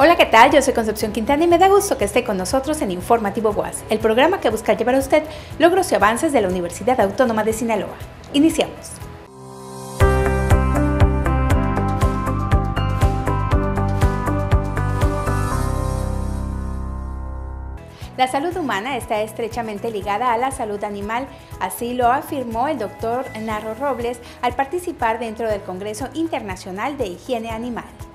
Hola, ¿qué tal? Yo soy Concepción Quintana y me da gusto que esté con nosotros en Informativo UAS, el programa que busca llevar a usted logros y avances de la Universidad Autónoma de Sinaloa. Iniciamos. La salud humana está estrechamente ligada a la salud animal, así lo afirmó el doctor Narro Robles al participar dentro del Congreso Internacional de Higiene Animal.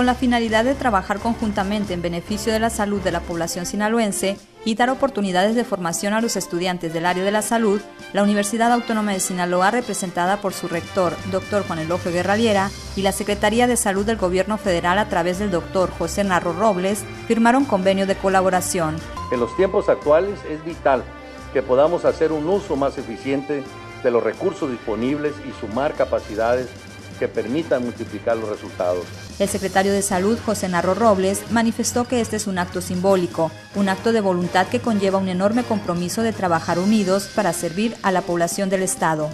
Con la finalidad de trabajar conjuntamente en beneficio de la salud de la población sinaloense y dar oportunidades de formación a los estudiantes del área de la salud, la Universidad Autónoma de Sinaloa, representada por su rector, doctor Juan Elogio Guerraliera, y la Secretaría de Salud del Gobierno Federal a través del doctor José Narro Robles, firmaron convenio de colaboración. En los tiempos actuales es vital que podamos hacer un uso más eficiente de los recursos disponibles y sumar capacidades que permitan multiplicar los resultados. El secretario de Salud, José Narro Robles, manifestó que este es un acto simbólico, un acto de voluntad que conlleva un enorme compromiso de trabajar unidos para servir a la población del Estado.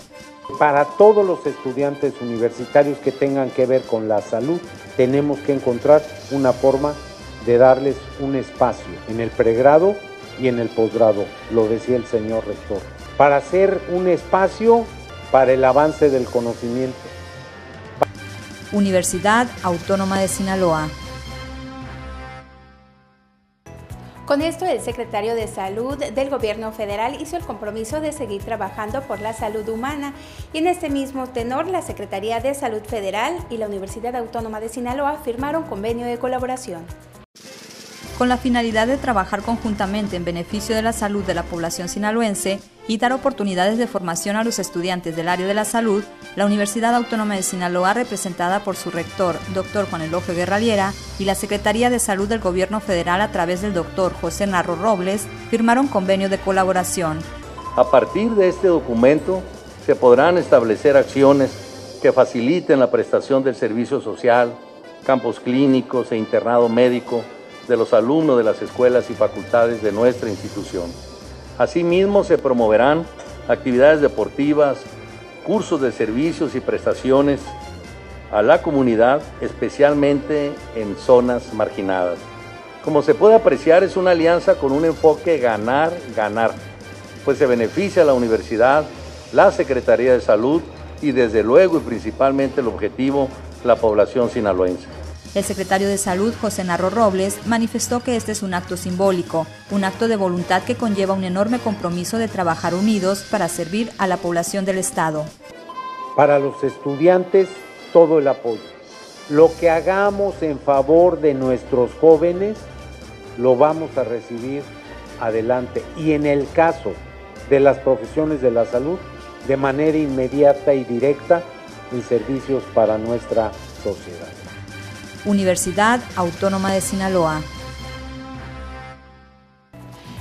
Para todos los estudiantes universitarios que tengan que ver con la salud, tenemos que encontrar una forma de darles un espacio en el pregrado y en el posgrado, lo decía el señor rector, para hacer un espacio para el avance del conocimiento Universidad Autónoma de Sinaloa. Con esto, el secretario de Salud del Gobierno Federal hizo el compromiso de seguir trabajando por la salud humana y en este mismo tenor, la Secretaría de Salud Federal y la Universidad Autónoma de Sinaloa firmaron convenio de colaboración con la finalidad de trabajar conjuntamente en beneficio de la salud de la población sinaloense y dar oportunidades de formación a los estudiantes del área de la salud, la Universidad Autónoma de Sinaloa, representada por su rector, doctor Juan Elogio Guerraliera, y la Secretaría de Salud del Gobierno Federal a través del doctor José Narro Robles, firmaron convenio de colaboración. A partir de este documento se podrán establecer acciones que faciliten la prestación del servicio social, campos clínicos e internado médico, de los alumnos de las escuelas y facultades de nuestra institución. Asimismo, se promoverán actividades deportivas, cursos de servicios y prestaciones a la comunidad, especialmente en zonas marginadas. Como se puede apreciar, es una alianza con un enfoque ganar-ganar, pues se beneficia a la universidad, la Secretaría de Salud y desde luego y principalmente el objetivo, la población sinaloense. El secretario de Salud, José Narro Robles, manifestó que este es un acto simbólico, un acto de voluntad que conlleva un enorme compromiso de trabajar unidos para servir a la población del Estado. Para los estudiantes, todo el apoyo. Lo que hagamos en favor de nuestros jóvenes, lo vamos a recibir adelante. Y en el caso de las profesiones de la salud, de manera inmediata y directa en servicios para nuestra sociedad. Universidad Autónoma de Sinaloa.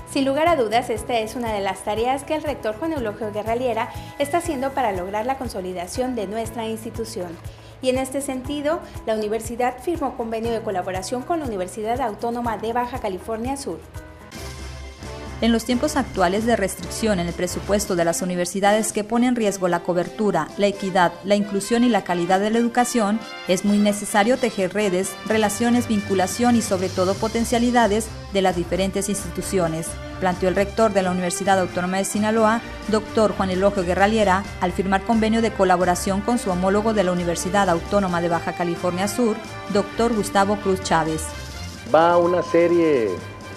Sin lugar a dudas, esta es una de las tareas que el rector Juan Eulogio Guerraliera está haciendo para lograr la consolidación de nuestra institución. Y en este sentido, la universidad firmó convenio de colaboración con la Universidad Autónoma de Baja California Sur. En los tiempos actuales de restricción en el presupuesto de las universidades que pone en riesgo la cobertura, la equidad, la inclusión y la calidad de la educación, es muy necesario tejer redes, relaciones, vinculación y sobre todo potencialidades de las diferentes instituciones, planteó el rector de la Universidad Autónoma de Sinaloa, doctor Juan Elogio Guerraliera, al firmar convenio de colaboración con su homólogo de la Universidad Autónoma de Baja California Sur, doctor Gustavo Cruz Chávez. Va una serie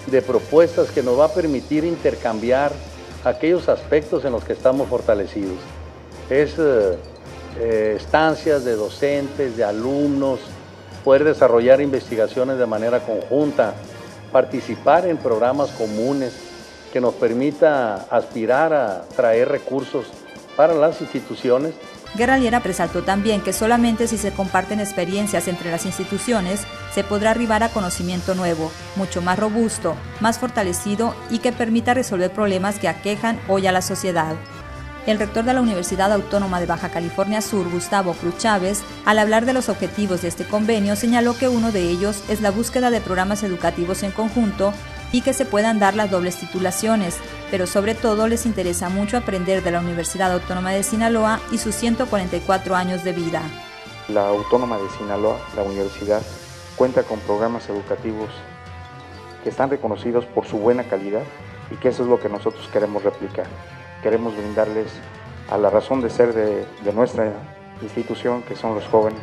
de propuestas que nos va a permitir intercambiar aquellos aspectos en los que estamos fortalecidos. Es eh, eh, estancias de docentes, de alumnos, poder desarrollar investigaciones de manera conjunta, participar en programas comunes que nos permita aspirar a traer recursos para las instituciones Guerraliera resaltó también que solamente si se comparten experiencias entre las instituciones se podrá arribar a conocimiento nuevo, mucho más robusto, más fortalecido y que permita resolver problemas que aquejan hoy a la sociedad. El rector de la Universidad Autónoma de Baja California Sur, Gustavo Cruz Chávez, al hablar de los objetivos de este convenio, señaló que uno de ellos es la búsqueda de programas educativos en conjunto y que se puedan dar las dobles titulaciones, pero sobre todo les interesa mucho aprender de la Universidad Autónoma de Sinaloa y sus 144 años de vida. La Autónoma de Sinaloa, la universidad, cuenta con programas educativos que están reconocidos por su buena calidad y que eso es lo que nosotros queremos replicar. Queremos brindarles a la razón de ser de, nuestra institución, que son los jóvenes,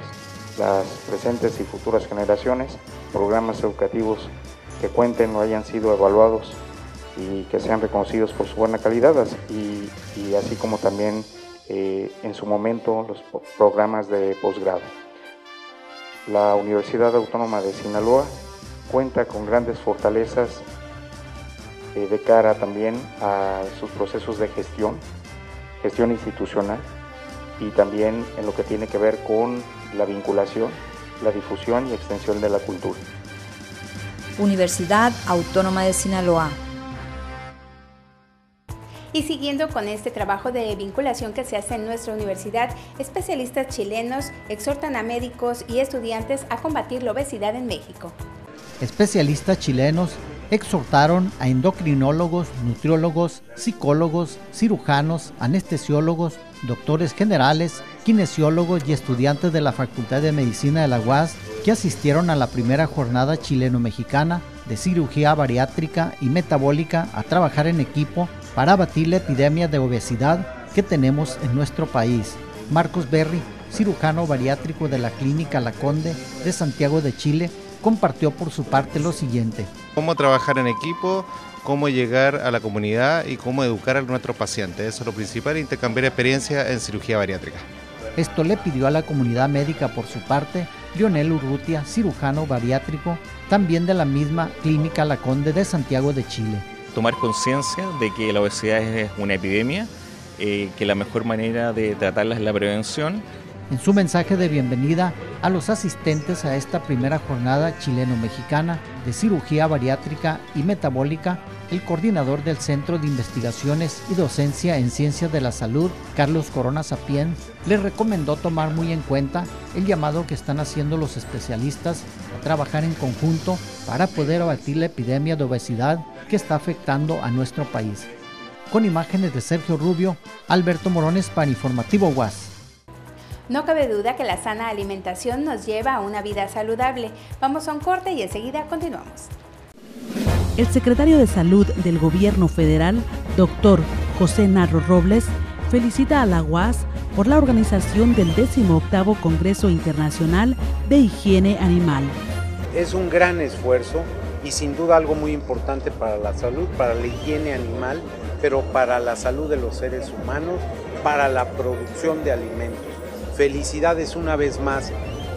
las presentes y futuras generaciones, programas educativos que cuenten o hayan sido evaluados y que sean reconocidos por su buena calidad y, así como también eh, en su momento los programas de posgrado. La Universidad Autónoma de Sinaloa cuenta con grandes fortalezas eh, de cara también a sus procesos de gestión, gestión institucional y también en lo que tiene que ver con la vinculación, la difusión y extensión de la cultura. Universidad Autónoma de Sinaloa. Y siguiendo con este trabajo de vinculación que se hace en nuestra universidad, especialistas chilenos exhortan a médicos y estudiantes a combatir la obesidad en México. Especialistas chilenos exhortaron a endocrinólogos, nutriólogos, psicólogos, cirujanos, anestesiólogos, doctores generales, kinesiólogos y estudiantes de la Facultad de Medicina de la UAS que asistieron a la primera jornada chileno-mexicana de cirugía bariátrica y metabólica a trabajar en equipo para abatir la epidemia de obesidad que tenemos en nuestro país. Marcos Berry, cirujano bariátrico de la Clínica La Conde de Santiago de Chile, compartió por su parte lo siguiente. Cómo trabajar en equipo, cómo llegar a la comunidad y cómo educar a nuestros pacientes. Eso es lo principal, intercambiar experiencia en cirugía bariátrica. Esto le pidió a la comunidad médica por su parte Lionel Urrutia, cirujano bariátrico, también de la misma Clínica La Conde de Santiago de Chile. Tomar conciencia de que la obesidad es una epidemia, eh, que la mejor manera de tratarla es la prevención en su mensaje de bienvenida a los asistentes a esta primera jornada chileno-mexicana de cirugía bariátrica y metabólica, el coordinador del Centro de Investigaciones y Docencia en Ciencias de la Salud, Carlos Corona Sapien, le recomendó tomar muy en cuenta el llamado que están haciendo los especialistas a trabajar en conjunto para poder abatir la epidemia de obesidad que está afectando a nuestro país. Con imágenes de Sergio Rubio, Alberto Morones para Informativo UAS. No cabe duda que la sana alimentación nos lleva a una vida saludable. Vamos a un corte y enseguida continuamos. El secretario de Salud del Gobierno Federal, doctor José Narro Robles, felicita a la UAS por la organización del 18 Congreso Internacional de Higiene Animal. Es un gran esfuerzo y sin duda algo muy importante para la salud, para la higiene animal, pero para la salud de los seres humanos, para la producción de alimentos. Felicidades una vez más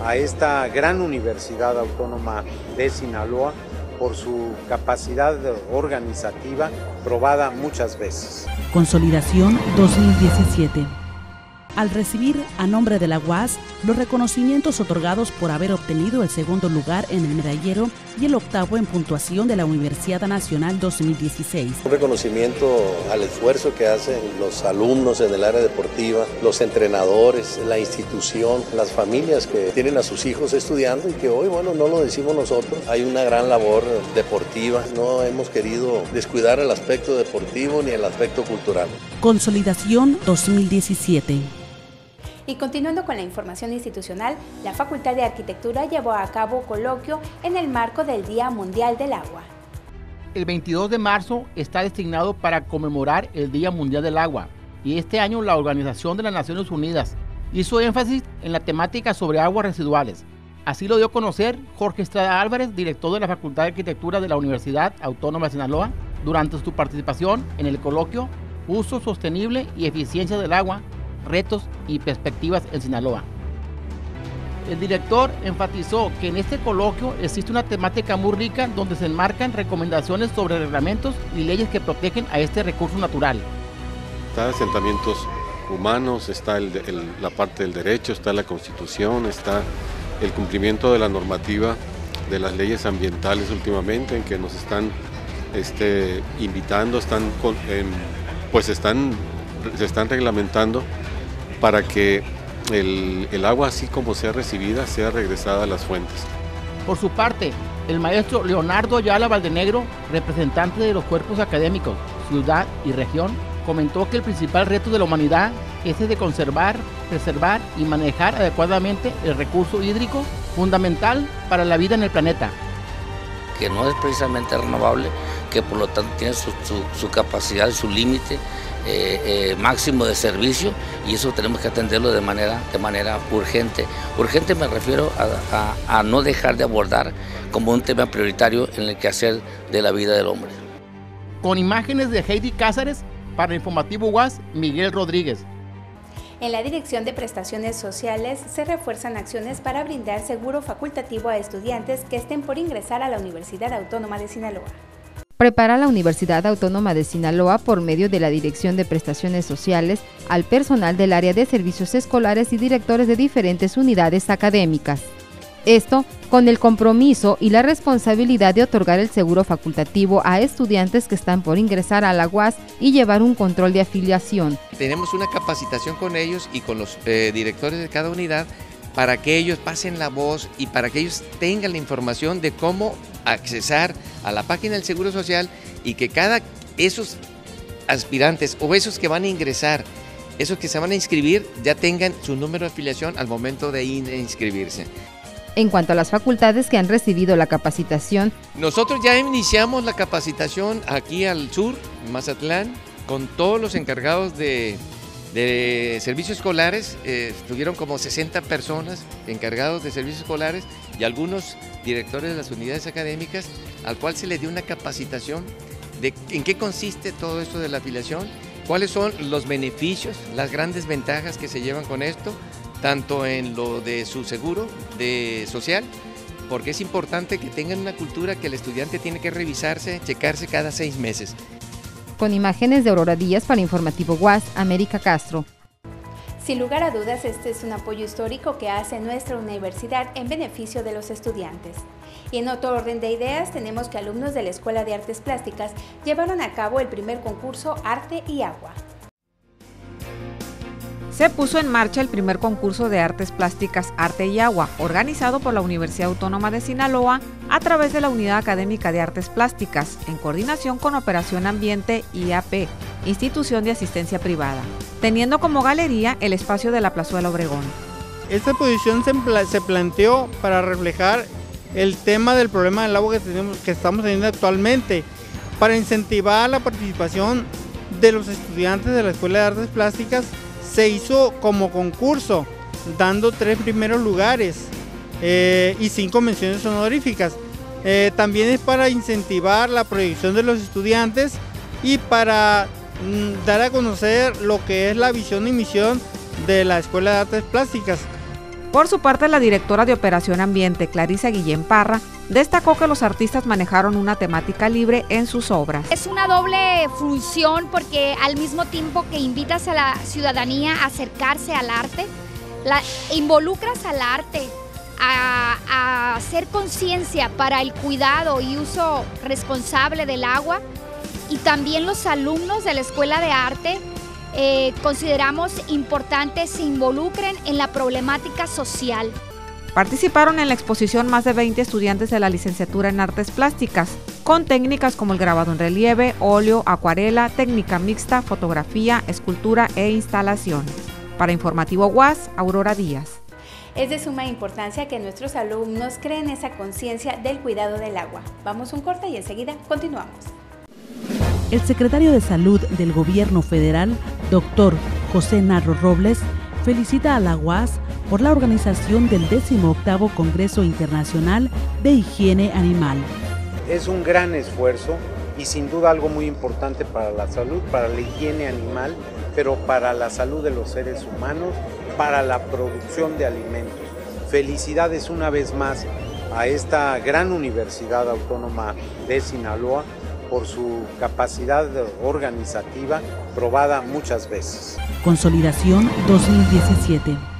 a esta gran Universidad Autónoma de Sinaloa por su capacidad organizativa probada muchas veces. Consolidación 2017 al recibir a nombre de la UAS los reconocimientos otorgados por haber obtenido el segundo lugar en el medallero y el octavo en puntuación de la Universidad Nacional 2016. Un reconocimiento al esfuerzo que hacen los alumnos en el área deportiva, los entrenadores, la institución, las familias que tienen a sus hijos estudiando y que hoy, bueno, no lo decimos nosotros, hay una gran labor deportiva, no hemos querido descuidar el aspecto deportivo ni el aspecto cultural. Consolidación 2017. Y continuando con la información institucional, la Facultad de Arquitectura llevó a cabo coloquio en el marco del Día Mundial del Agua. El 22 de marzo está destinado para conmemorar el Día Mundial del Agua y este año la Organización de las Naciones Unidas hizo énfasis en la temática sobre aguas residuales. Así lo dio a conocer Jorge Estrada Álvarez, director de la Facultad de Arquitectura de la Universidad Autónoma de Sinaloa, durante su participación en el coloquio Uso Sostenible y Eficiencia del Agua retos y perspectivas en Sinaloa. El director enfatizó que en este coloquio existe una temática muy rica donde se enmarcan recomendaciones sobre reglamentos y leyes que protegen a este recurso natural. Está asentamientos humanos, está la parte del derecho, está la constitución, está el cumplimiento de la normativa de las leyes ambientales últimamente en que nos están este, invitando, están pues están, se están reglamentando para que el, agua, así como sea recibida, sea regresada a las fuentes. Por su parte, el maestro Leonardo Ayala Valdenegro, representante de los cuerpos académicos, ciudad y región, comentó que el principal reto de la humanidad es el de conservar, preservar y manejar adecuadamente el recurso hídrico fundamental para la vida en el planeta. Que no es precisamente renovable, que por lo tanto tiene su, su, capacidad, su límite eh, eh, máximo de servicio y eso tenemos que atenderlo de manera, de manera urgente. Urgente me refiero a, a no dejar de abordar como un tema prioritario en el quehacer de la vida del hombre. Con imágenes de Heidi Cázares, para Informativo UAS, Miguel Rodríguez. En la Dirección de Prestaciones Sociales se refuerzan acciones para brindar seguro facultativo a estudiantes que estén por ingresar a la Universidad Autónoma de Sinaloa. Prepara la Universidad Autónoma de Sinaloa por medio de la Dirección de Prestaciones Sociales al personal del área de servicios escolares y directores de diferentes unidades académicas. Esto con el compromiso y la responsabilidad de otorgar el seguro facultativo a estudiantes que están por ingresar a la UAS y llevar un control de afiliación. Tenemos una capacitación con ellos y con los eh, directores de cada unidad para que ellos pasen la voz y para que ellos tengan la información de cómo accesar a la página del Seguro Social y que cada esos aspirantes o esos que van a ingresar, esos que se van a inscribir, ya tengan su número de afiliación al momento de inscribirse. En cuanto a las facultades que han recibido la capacitación, nosotros ya iniciamos la capacitación aquí al sur, Mazatlán, con todos los encargados de, servicios escolares. Eh, estuvieron como 60 personas encargados de servicios escolares y algunos directores de las unidades académicas, al cual se les dio una capacitación de en qué consiste todo esto de la afiliación, cuáles son los beneficios, las grandes ventajas que se llevan con esto, tanto en lo de su seguro de social, porque es importante que tengan una cultura que el estudiante tiene que revisarse, checarse cada seis meses. Con imágenes de Aurora Díaz para Informativo WAS, América Castro. Sin lugar a dudas, este es un apoyo histórico que hace nuestra universidad en beneficio de los estudiantes. Y en otro orden de ideas, tenemos que alumnos de la Escuela de Artes Plásticas llevaron a cabo el primer concurso Arte y Agua se puso en marcha el primer concurso de artes plásticas Arte y Agua, organizado por la Universidad Autónoma de Sinaloa a través de la Unidad Académica de Artes Plásticas, en coordinación con Operación Ambiente IAP, Institución de Asistencia Privada, teniendo como galería el espacio de la Plazuela Obregón. Esta posición se, planteó para reflejar el tema del problema del agua que, tenemos, que estamos teniendo actualmente, para incentivar la participación de los estudiantes de la Escuela de Artes Plásticas se hizo como concurso, dando tres primeros lugares eh, y cinco menciones honoríficas. Eh, también es para incentivar la proyección de los estudiantes y para mm, dar a conocer lo que es la visión y misión de la Escuela de Artes Plásticas. Por su parte, la directora de Operación Ambiente, Clarisa Guillén Parra, destacó que los artistas manejaron una temática libre en sus obras. Es una doble función porque al mismo tiempo que invitas a la ciudadanía a acercarse al arte, la, involucras al arte a, a hacer conciencia para el cuidado y uso responsable del agua y también los alumnos de la Escuela de Arte eh, consideramos importante se involucren en la problemática social. Participaron en la exposición más de 20 estudiantes de la licenciatura en artes plásticas, con técnicas como el grabado en relieve, óleo, acuarela, técnica mixta, fotografía, escultura e instalación. Para Informativo UAS, Aurora Díaz. Es de suma importancia que nuestros alumnos creen esa conciencia del cuidado del agua. Vamos un corte y enseguida continuamos. El secretario de Salud del Gobierno Federal, doctor José Narro Robles, felicita a la UAS por la organización del 18 Congreso Internacional de Higiene Animal. Es un gran esfuerzo y sin duda algo muy importante para la salud, para la higiene animal, pero para la salud de los seres humanos, para la producción de alimentos. Felicidades una vez más a esta gran Universidad Autónoma de Sinaloa por su capacidad organizativa probada muchas veces. Consolidación 2017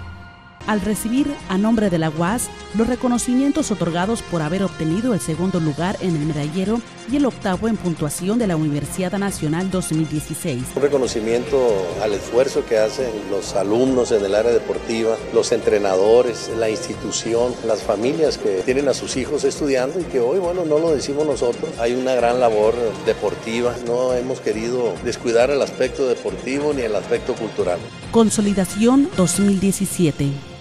al recibir a nombre de la UAS los reconocimientos otorgados por haber obtenido el segundo lugar en el medallero y el octavo en puntuación de la Universidad Nacional 2016. Un reconocimiento al esfuerzo que hacen los alumnos en el área deportiva, los entrenadores, la institución, las familias que tienen a sus hijos estudiando y que hoy, bueno, no lo decimos nosotros, hay una gran labor deportiva, no hemos querido descuidar el aspecto deportivo ni el aspecto cultural. Consolidación 2017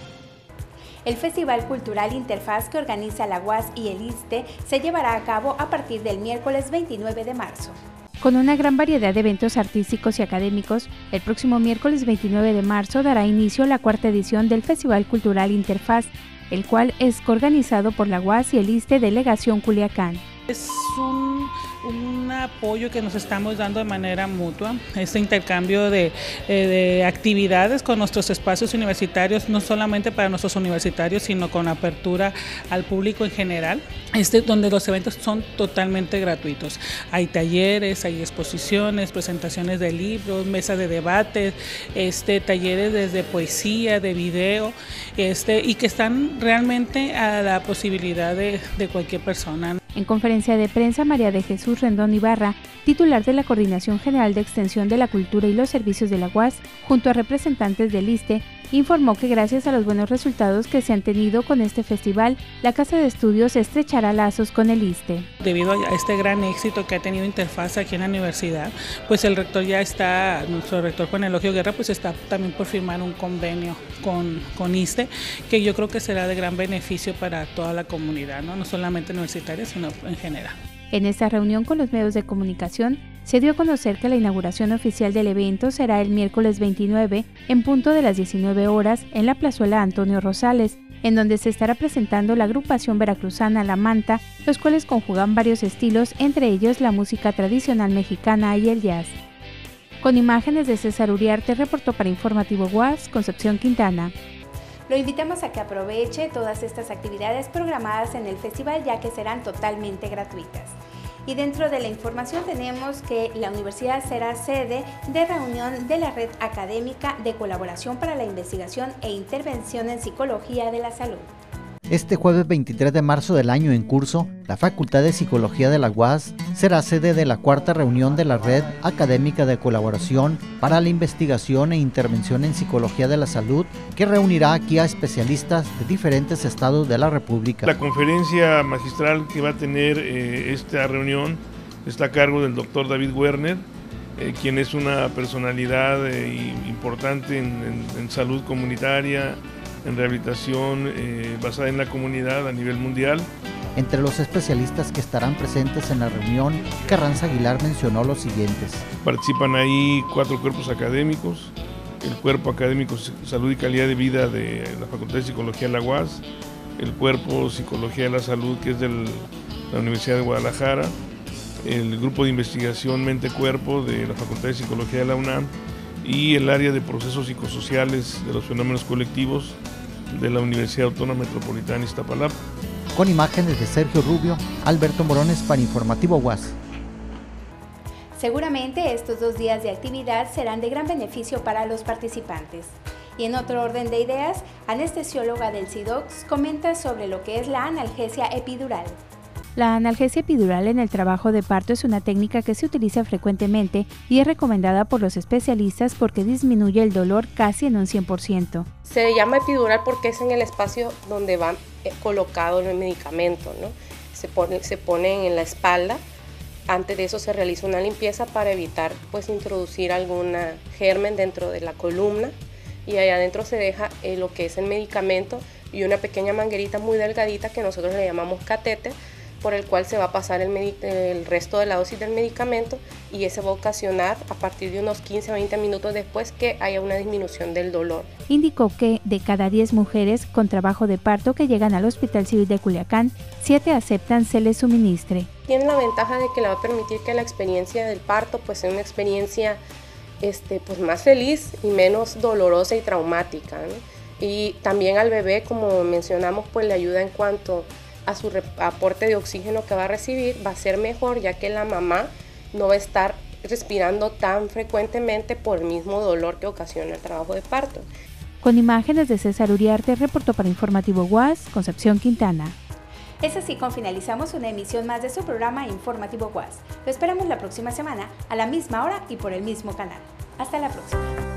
El Festival Cultural Interfaz que organiza la UAS y el ISTE se llevará a cabo a partir del miércoles 29 de marzo. Con una gran variedad de eventos artísticos y académicos, el próximo miércoles 29 de marzo dará inicio la cuarta edición del Festival Cultural Interfaz, el cual es coorganizado por la UAS y el ISTE Delegación Culiacán. Es un, apoyo que nos estamos dando de manera mutua, este intercambio de, eh, de, actividades con nuestros espacios universitarios, no solamente para nuestros universitarios, sino con apertura al público en general, este, donde los eventos son totalmente gratuitos. Hay talleres, hay exposiciones, presentaciones de libros, mesas de debate, este, talleres desde poesía, de video, este, y que están realmente a la posibilidad de, de cualquier persona. En conferencia de prensa, María de Jesús Rendón Ibarra, titular de la Coordinación General de Extensión de la Cultura y los Servicios de la UAS, junto a representantes del ISTE, informó que gracias a los buenos resultados que se han tenido con este festival, la Casa de Estudios estrechará lazos con el ISTE. Debido a este gran éxito que ha tenido Interfaz aquí en la universidad, pues el rector ya está, nuestro rector Juan Elogio Guerra, pues está también por firmar un convenio con, con ISTE, que yo creo que será de gran beneficio para toda la comunidad, no, no solamente universitaria, sino en general. En esta reunión con los medios de comunicación, se dio a conocer que la inauguración oficial del evento será el miércoles 29 en punto de las 19 horas en la plazuela Antonio Rosales, en donde se estará presentando la agrupación veracruzana La Manta, los cuales conjugan varios estilos, entre ellos la música tradicional mexicana y el jazz. Con imágenes de César Uriarte, reportó para Informativo UAS, Concepción Quintana. Lo invitamos a que aproveche todas estas actividades programadas en el festival ya que serán totalmente gratuitas. Y dentro de la información tenemos que la universidad será sede de reunión de la Red Académica de Colaboración para la Investigación e Intervención en Psicología de la Salud. Este jueves 23 de marzo del año en curso, la Facultad de Psicología de la UAS será sede de la cuarta reunión de la Red Académica de Colaboración para la Investigación e Intervención en Psicología de la Salud, que reunirá aquí a especialistas de diferentes estados de la República. La conferencia magistral que va a tener eh, esta reunión está a cargo del doctor David Werner, eh, quien es una personalidad eh, importante en salud comunitaria, en rehabilitación eh, basada en la comunidad a nivel mundial. Entre los especialistas que estarán presentes en la reunión, Carranza Aguilar mencionó los siguientes. Participan ahí cuatro cuerpos académicos, el Cuerpo Académico Salud y Calidad de Vida de la Facultad de Psicología de la UAS, el Cuerpo Psicología de la Salud que es de la Universidad de Guadalajara, el Grupo de Investigación Mente-Cuerpo de la Facultad de Psicología de la UNAM y el área de procesos psicosociales de los fenómenos colectivos de la Universidad Autónoma Metropolitana Iztapalapa. Con imágenes de Sergio Rubio, Alberto Morones para Informativo UAS. Seguramente estos dos días de actividad serán de gran beneficio para los participantes. Y en otro orden de ideas, anestesióloga del CIDOX comenta sobre lo que es la analgesia epidural. La analgesia epidural en el trabajo de parto es una técnica que se utiliza frecuentemente y es recomendada por los especialistas porque disminuye el dolor casi en un 100%. Se llama epidural porque es en el espacio donde va eh, colocado el medicamento, ¿no? Se pone, se pone en la espalda. Antes de eso se realiza una limpieza para evitar pues introducir alguna germen dentro de la columna y allá adentro se deja eh, lo que es el medicamento y una pequeña manguerita muy delgadita que nosotros le llamamos catete por el cual se va a pasar el, el, resto de la dosis del medicamento y ese va a ocasionar a partir de unos 15 o 20 minutos después que haya una disminución del dolor. Indicó que de cada 10 mujeres con trabajo de parto que llegan al Hospital Civil de Culiacán, 7 aceptan se les suministre. Tiene la ventaja de que le va a permitir que la experiencia del parto pues sea una experiencia este, pues más feliz y menos dolorosa y traumática. Y también al bebé, como mencionamos, pues le ayuda en cuanto a su aporte de oxígeno que va a recibir va a ser mejor ya que la mamá no va a estar respirando tan frecuentemente por el mismo dolor que ocasiona el trabajo de parto. Con imágenes de César Uriarte, reportó para Informativo UAS, Concepción Quintana. Es así como finalizamos una emisión más de su programa Informativo UAS. Lo esperamos la próxima semana, a la misma hora y por el mismo canal. Hasta la próxima.